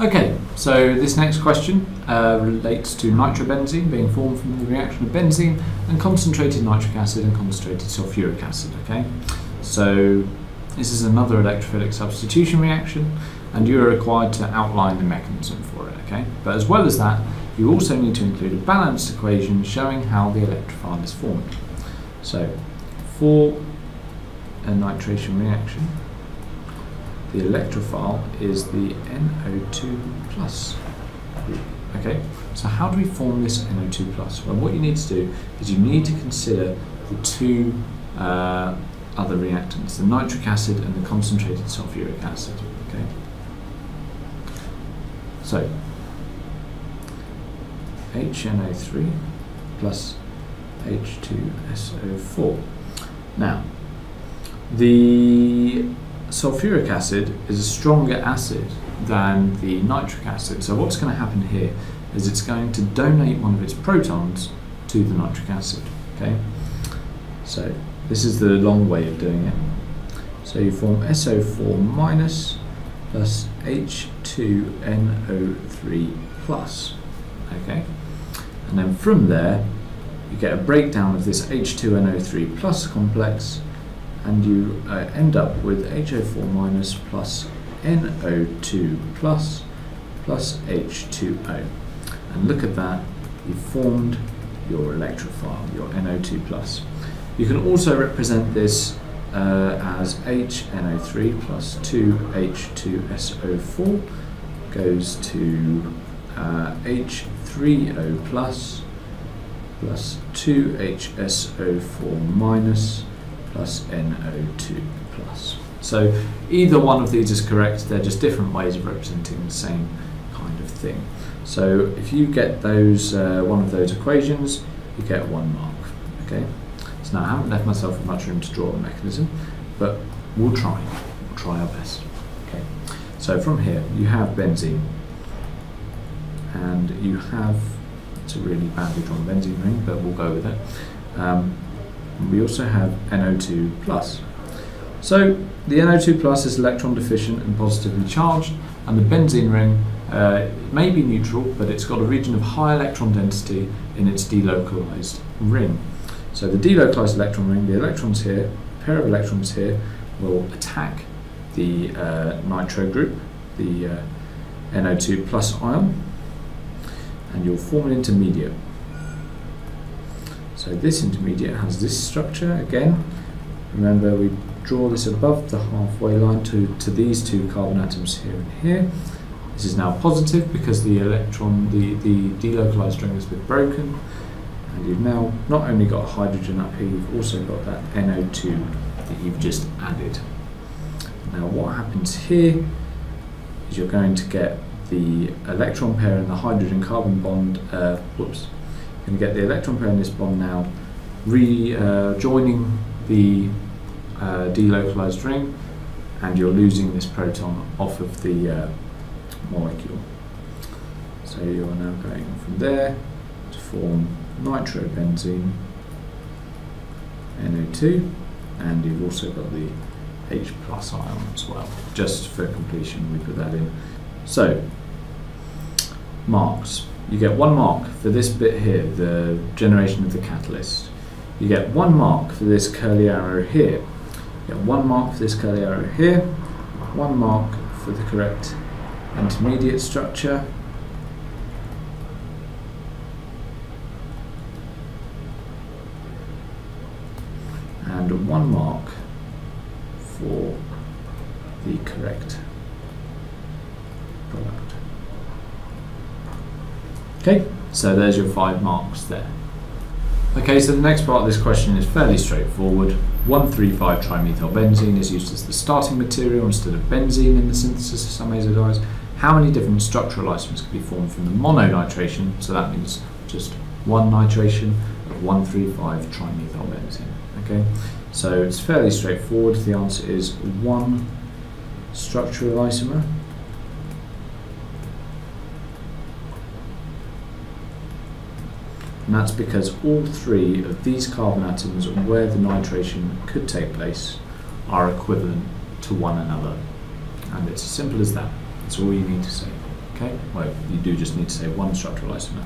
Okay, so this next question uh, relates to nitrobenzene being formed from the reaction of benzene and concentrated nitric acid and concentrated sulfuric acid. Okay, so this is another electrophilic substitution reaction, and you are required to outline the mechanism for it. Okay, but as well as that, you also need to include a balanced equation showing how the electrophile is formed. So, for a nitration reaction, the electrophile is the NO2 plus group. Okay, so how do we form this NO2 plus? Well, what you need to do is you need to consider the two uh, other reactants, the nitric acid and the concentrated sulfuric acid. Okay, so HNO3 plus H2SO4. Now, the sulfuric acid is a stronger acid than the nitric acid. So what's going to happen here is it's going to donate one of its protons to the nitric acid. Okay, so this is the long way of doing it. So you form SO4 minus plus H2NO3 plus. Okay, and then from there you get a breakdown of this H2NO3 plus complex and you uh, end up with HO4 minus plus NO2 plus plus H2O. And look at that, you've formed your electrophile, your NO2 plus. You can also represent this uh, as HNO3 plus 2H2SO4 goes to uh, H3O plus plus 2HSO4 minus plus NO2 plus. So either one of these is correct, they're just different ways of representing the same kind of thing. So if you get those uh, one of those equations, you get one mark. Okay. So now I haven't left myself much room to draw a mechanism, but we'll try. We'll try our best. Okay. So from here you have benzene, and you have it's a really badly drawn benzene ring, but we'll go with it. Um, we also have NO2 plus. So the NO2 plus is electron deficient and positively charged, and the benzene ring uh, may be neutral, but it's got a region of high electron density in its delocalized ring. So the delocalized electron ring, the electrons here, a pair of electrons here, will attack the uh, nitro group, the uh, NO2 plus ion, and you'll form an intermediate. So this intermediate has this structure again. Remember we draw this above the halfway line to, to these two carbon atoms here and here. This is now positive because the electron, the, the delocalized ring has been broken. And you've now not only got hydrogen up here, you've also got that NO2 that you've just added. Now what happens here is you're going to get the electron pair in the hydrogen carbon bond, uh, whoops, going to get the electron pair in this bond now rejoining uh, the uh, delocalized ring and you're losing this proton off of the uh, molecule. So you're now going from there to form nitrobenzene NO2 and you've also got the H plus ion as well. Just for completion we put that in. So marks you get one mark for this bit here, the generation of the catalyst. You get one mark for this curly arrow here. You get one mark for this curly arrow here, one mark for the correct intermediate structure, and one mark for the correct product. Okay, so there's your five marks there. Okay, so the next part of this question is fairly straightforward. 1,3,5-trimethylbenzene is used as the starting material instead of benzene in the synthesis of some azo dyes. How many different structural isomers can be formed from the mononitration, so that means just one nitration of 1,3,5-trimethylbenzene. Okay, so it's fairly straightforward. The answer is one structural isomer and that's because all three of these carbon atoms where the nitration could take place are equivalent to one another. And it's as simple as that. That's all you need to say. Okay, well, you do just need to say one structural isomer,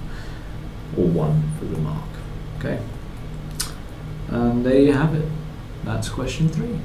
or one for the mark. Okay, and there you have it. That's question three.